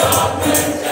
darkness.